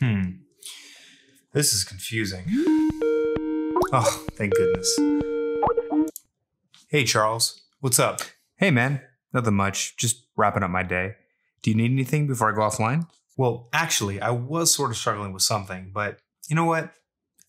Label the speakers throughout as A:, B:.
A: Hmm. This is confusing. Oh, thank goodness. Hey, Charles. What's up?
B: Hey, man. Nothing much. Just wrapping up my day. Do you need anything before I go offline?
A: Well, actually, I was sort of struggling with something, but you know what?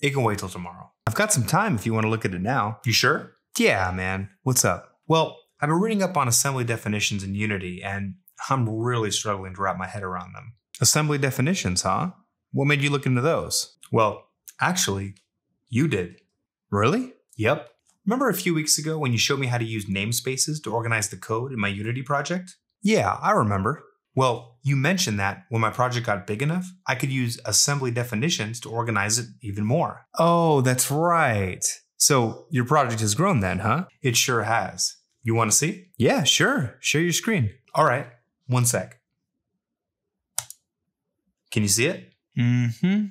A: It can wait till tomorrow.
B: I've got some time if you want to look at it now.
A: You sure?
B: Yeah, man. What's up?
A: Well, I've been reading up on assembly definitions in Unity, and I'm really struggling to wrap my head around them.
B: Assembly definitions, huh? What made you look into those?
A: Well, actually, you did.
B: Really?
A: Yep. Remember a few weeks ago when you showed me how to use namespaces to organize the code in my Unity project?
B: Yeah, I remember.
A: Well, you mentioned that when my project got big enough, I could use assembly definitions to organize it even more.
B: Oh, that's right. So your project has grown then, huh?
A: It sure has. You want to see?
B: Yeah, sure. Share your screen.
A: All right, one sec. Can you see it?
B: Mm hmm.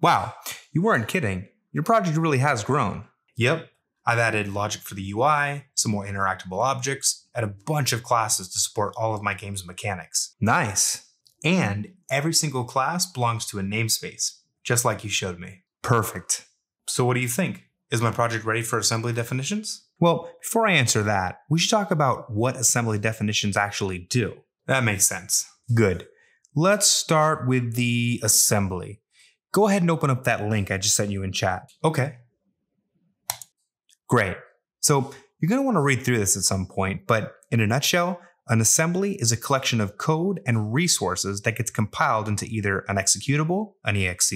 B: Wow, you weren't kidding. Your project really has grown.
A: Yep. I've added logic for the UI, some more interactable objects, and a bunch of classes to support all of my game's mechanics.
B: Nice.
A: And every single class belongs to a namespace, just like you showed me.
B: Perfect.
A: So, what do you think? Is my project ready for assembly definitions?
B: Well, before I answer that, we should talk about what assembly definitions actually do.
A: That makes sense.
B: Good. Let's start with the assembly. Go ahead and open up that link I just sent you in chat.
A: Okay.
B: Great. So you're going to want to read through this at some point, but in a nutshell, an assembly is a collection of code and resources that gets compiled into either an executable, an exe,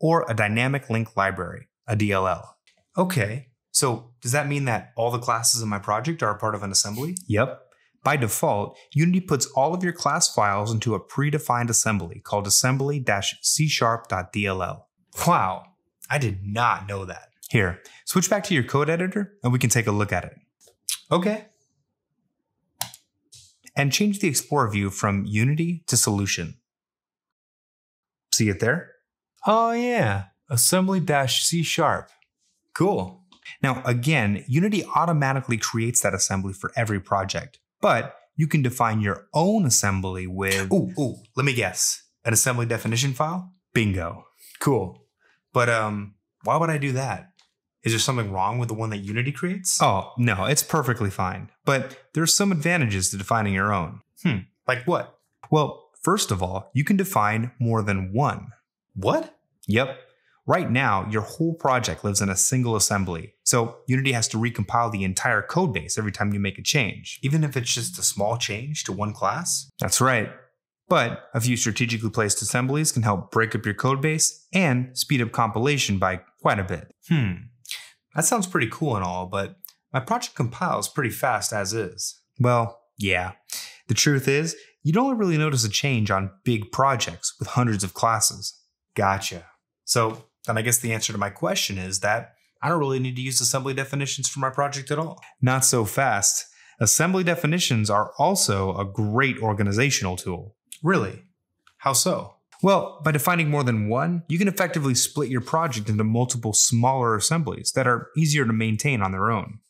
B: or a dynamic link library, a DLL.
A: Okay. So does that mean that all the classes in my project are a part of an assembly?
B: Yep. By default, Unity puts all of your class files into a predefined assembly called assembly-c-sharp.dll.
A: Wow, I did not know that.
B: Here, switch back to your code editor and we can take a look at it.
A: Okay.
B: And change the Explorer view from Unity to Solution. See it there?
A: Oh yeah, assembly-c sharp. Cool.
B: Now, again, Unity automatically creates that assembly for every project, but you can define your own assembly with.
A: Ooh, ooh, let me guess. An assembly definition file?
B: Bingo.
A: Cool. But um, why would I do that? Is there something wrong with the one that Unity creates?
B: Oh, no, it's perfectly fine. But there's some advantages to defining your own.
A: Hmm, like what?
B: Well, first of all, you can define more than one.
A: What?
B: Yep. Right now, your whole project lives in a single assembly, so Unity has to recompile the entire codebase every time you make a change.
A: Even if it's just a small change to one class?
B: That's right. But a few strategically placed assemblies can help break up your codebase and speed up compilation by quite a bit.
A: Hmm. That sounds pretty cool and all, but my project compiles pretty fast as is.
B: Well, yeah. The truth is, you don't really notice a change on big projects with hundreds of classes.
A: Gotcha. So then I guess the answer to my question is that I don't really need to use assembly definitions for my project at all.
B: Not so fast. Assembly definitions are also a great organizational tool.
A: Really? How so?
B: Well, by defining more than one, you can effectively split your project into multiple smaller assemblies that are easier to maintain on their own.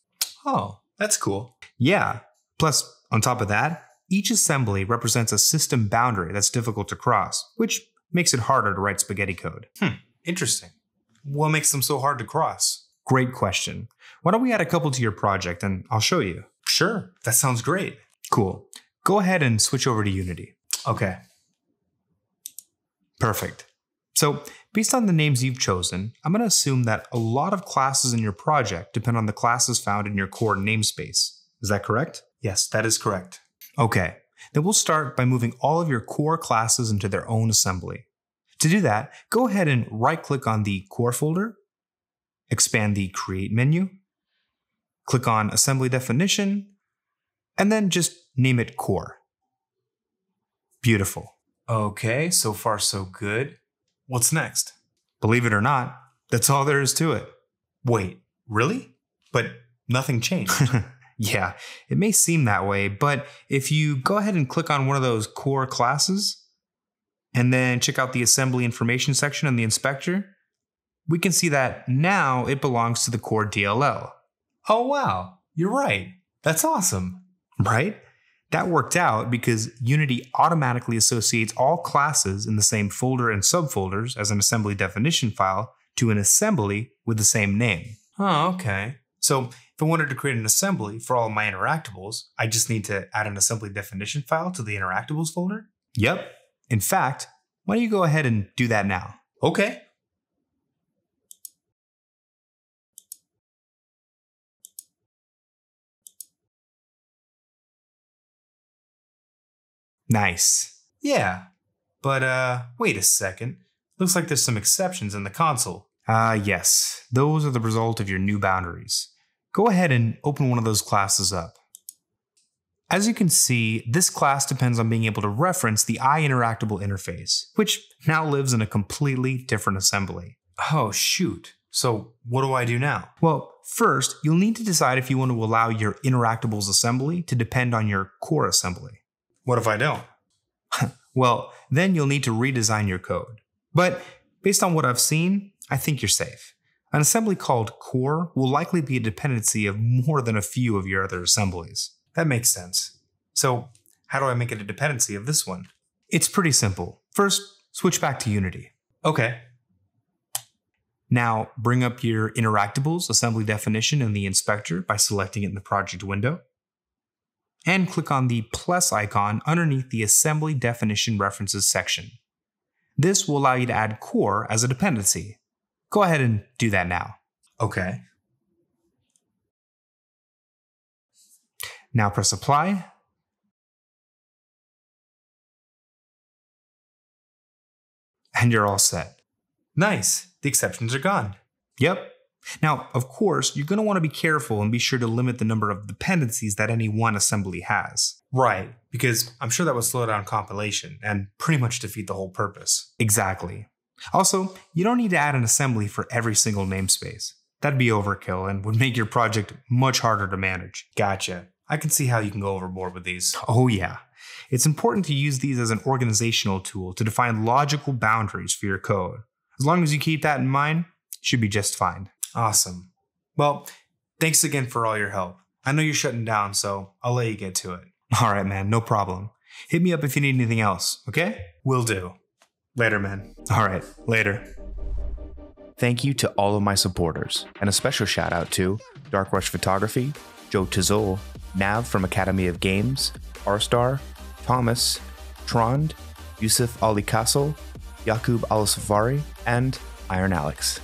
A: Oh, that's cool.
B: Yeah. Plus, on top of that, each assembly represents a system boundary that's difficult to cross, which makes it harder to write spaghetti code.
A: Hmm, interesting. What makes them so hard to cross?
B: Great question. Why don't we add a couple to your project and I'll show you?
A: Sure, that sounds great.
B: Cool. Go ahead and switch over to Unity.
A: Okay.
B: Perfect. So, based on the names you've chosen, I'm going to assume that a lot of classes in your project depend on the classes found in your core namespace. Is that correct?
A: Yes, that is correct.
B: Okay. Then we'll start by moving all of your core classes into their own assembly. To do that, go ahead and right click on the core folder, expand the create menu, click on assembly definition, and then just name it core. Beautiful.
A: Okay, so far so good. What's next?
B: Believe it or not, that's all there is to it.
A: Wait, really? But nothing changed.
B: yeah, it may seem that way, but if you go ahead and click on one of those core classes and then check out the assembly information section in the inspector, we can see that now it belongs to the core DLL.
A: Oh, wow, you're right. That's awesome.
B: Right? That worked out because Unity automatically associates all classes in the same folder and subfolders as an assembly definition file to an assembly with the same name.
A: Oh, okay. So if I wanted to create an assembly for all of my interactables, I just need to add an assembly definition file to the interactables folder?
B: Yep. In fact, why don't you go ahead and do that now?
A: Okay.
B: Nice.
A: Yeah. But uh wait a second. Looks like there's some exceptions in the console.
B: Ah, uh, yes. Those are the result of your new boundaries. Go ahead and open one of those classes up. As you can see, this class depends on being able to reference the iInteractable interface, which now lives in a completely different assembly.
A: Oh, shoot. So, what do I do now?
B: Well, first, you'll need to decide if you want to allow your Interactables assembly to depend on your core assembly.
A: What if I don't?
B: well, then you'll need to redesign your code. But based on what I've seen, I think you're safe. An assembly called core will likely be a dependency of more than a few of your other assemblies.
A: That makes sense. So, how do I make it a dependency of this one?
B: It's pretty simple. First, switch back to Unity.
A: Okay.
B: Now, bring up your Interactables assembly definition in the inspector by selecting it in the project window. And click on the plus icon underneath the Assembly Definition References section. This will allow you to add core as a dependency. Go ahead and do that now.
A: Okay.
B: Now press apply. And you're all set.
A: Nice. The exceptions are gone.
B: Yep. Now, of course, you're going to want to be careful and be sure to limit the number of dependencies that any one assembly has.
A: Right, because I'm sure that would slow down compilation and pretty much defeat the whole purpose.
B: Exactly. Also, you don't need to add an assembly for every single namespace. That'd be overkill and would make your project much harder to manage.
A: Gotcha. I can see how you can go overboard with these.
B: Oh, yeah. It's important to use these as an organizational tool to define logical boundaries for your code. As long as you keep that in mind, it should be just fine.
A: Awesome. Well, thanks again for all your help. I know you're shutting down, so I'll let you get to it.
B: All right, man, no problem. Hit me up if you need anything else, okay?
A: Will do. Later, man.
B: All right, later.
C: Thank you to all of my supporters, and a special shout out to Dark Rush Photography, Joe Tizol, Nav from Academy of Games, R-Star, Thomas, Trond, Yusuf Ali Castle, Yakub Al Safari, and Iron Alex.